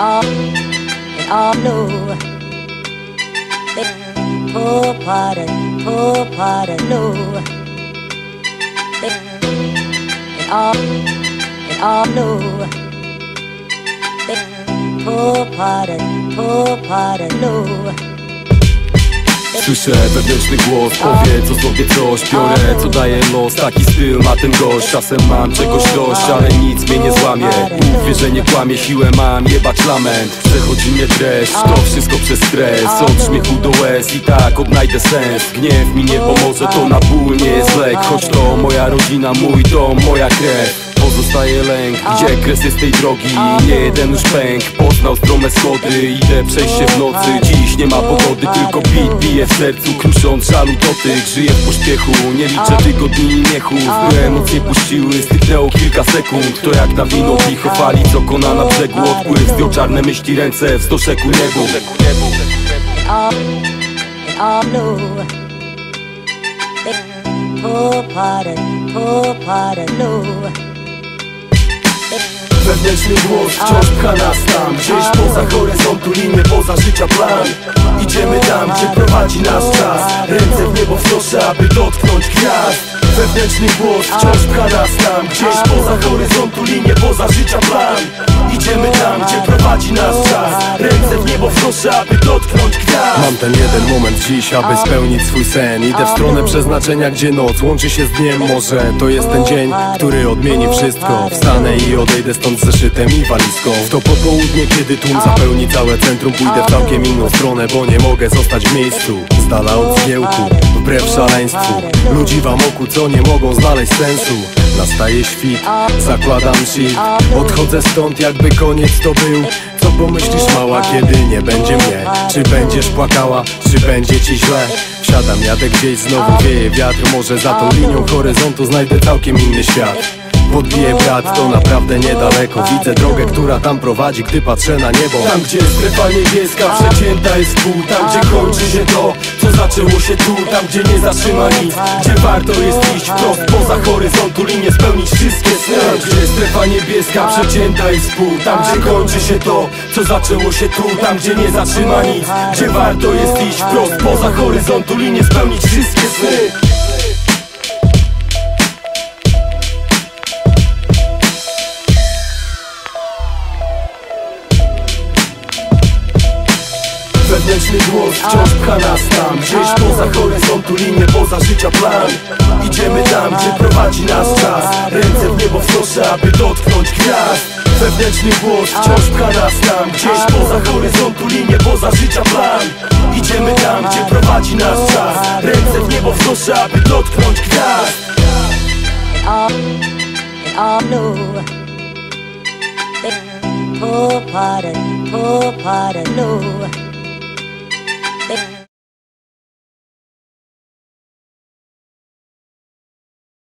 all, and all know. They poor of, poor of know. They and all, and all know. They poor of, poor of know. Słyszę wewnętrzny głos, powie co sobie coś Biorę co daje los, taki styl ma ten gość Czasem mam czegoś dość, ale nic mnie nie złamie. Bóg że nie kłamie, siłę mam, jebać lament. Przechodzi mnie dreszcz, to wszystko przez stres. Od śmiechu do łez i tak odnajdę sens. Gniew mi nie pomoże, to na ból nie jest lek. Choć to moja rodzina, mój dom, moja krew Pozostaje lęk, gdzie kres jest tej drogi Nie jeden już pęk, poznał strome schody Idę przejść się w nocy, dziś nie ma pogody Tylko bit bije w sercu, krusząc żalu dotyk Żyję w pośpiechu, nie liczę tygodni i miechów By emocje puściły, styknęło kilka sekund To jak na wino licho fali, co kona na brzegu Odpływ zdjął czarne myśli, ręce w stożek ku niebu poor Wewnętrzny głos wciąż pcha nas tam. Gdzieś poza horyzontu linię, poza życia plan. Idziemy tam, gdzie prowadzi nas czas. Ręce w niebo wznoszę, aby dotknąć gwiazd. Wewnętrzny głos wciąż pcha nas tam. Gdzieś poza horyzontu linię, poza życia plan. Idziemy tam, gdzie prowadzi nas czas Wznoszę, aby dotknąć gwiazd. Mam ten jeden moment dziś, aby spełnić swój sen. Idę w stronę przeznaczenia, gdzie noc łączy się z dniem. Może to jest ten dzień, który odmieni wszystko. Wstanę i odejdę stąd z zeszytem i walizką. W to popołudnie, kiedy tłum zapełni całe centrum Pójdę w całkiem inną stronę, bo nie mogę zostać w miejscu. Z dala od zgiełku, wbrew szaleństwu. Ludzi w amoku, co nie mogą znaleźć sensu. Nastaje świt, zakładam shit. Odchodzę stąd jakby koniec to był Co pomyślisz mała, kiedy nie będzie mnie? Czy będziesz płakała, czy będzie ci źle? Wsiadam, jadę gdzieś, znowu wieje wiatr. Może za tą linią horyzontu znajdę całkiem inny świat. Podbije brat, to naprawdę niedaleko. Widzę drogę, która tam prowadzi, gdy patrzę na niebo. Tam gdzie strefa niebieska przecięta jest pół. Tam gdzie kończy się to, co zaczęło się tu Tam gdzie nie zatrzyma nic, gdzie warto jest iść wprost Poza horyzontu linię spełnić wszystkie sny. Tam gdzie strefa niebieska przecięta jest pół Tam gdzie kończy się to, co zaczęło się tu Tam gdzie nie zatrzyma nic, gdzie warto jest iść wprost Poza horyzontu linię spełnić wszystkie sny Wewnętrzny głos wciąż pcha nas tam Gdzieś poza horyzontu linię, poza życia plan Idziemy tam, gdzie prowadzi nas czas Ręce w niebo wznoszę, aby dotknąć gwiazd Wewnętrzny głos wciąż pcha nas tam Gdzieś poza horyzontu linię, poza życia plan Idziemy tam, gdzie prowadzi nas czas Ręce w niebo wznoszę, aby dotknąć gwiazd poor part of, poor part of で。